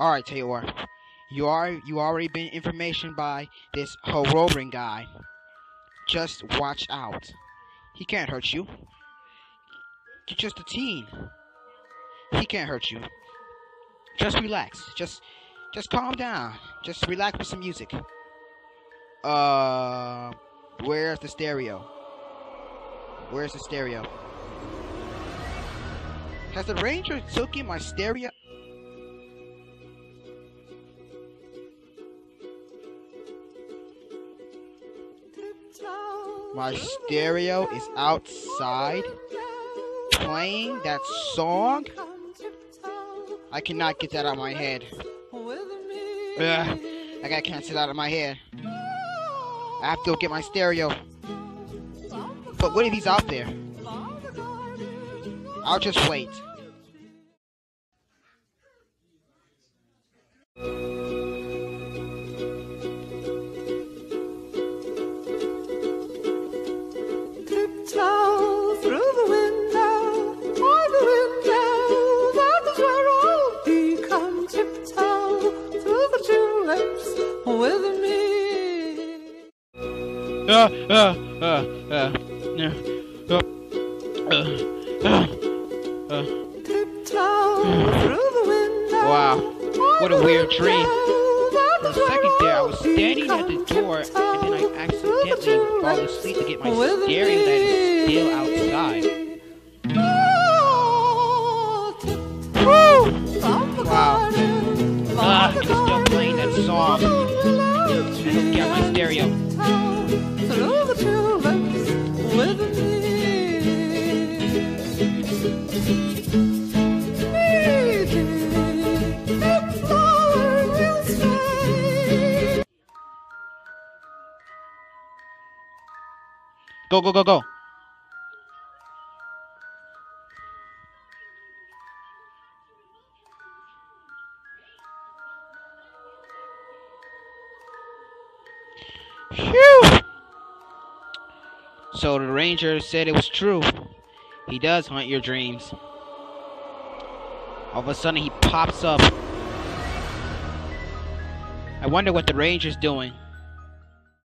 Alright, tell you are you already been information by this Herobrine guy. Just watch out. He can't hurt you. You're just a teen. He can't hurt you. Just relax. Just just calm down. Just relax with some music. Uh where's the stereo? Where's the stereo? Has the ranger taken my stereo? My stereo is outside playing that song. I cannot get that out of my head. Ugh, like I can't get out of my head. I have to get my stereo. But what if he's out there? I'll just wait. With me. Uh, uh, uh, uh, uh, uh, uh, uh. Tiptoe through the window. Wow, what a weird dream. window, that For a second there, I was standing at the door, and then I accidentally fall asleep to get my stereo that is still outside. That flower will stay. Go, go, go, go. Phew! So the ranger said it was true. He does hunt your dreams. All of a sudden he pops up. I wonder what the ranger's doing.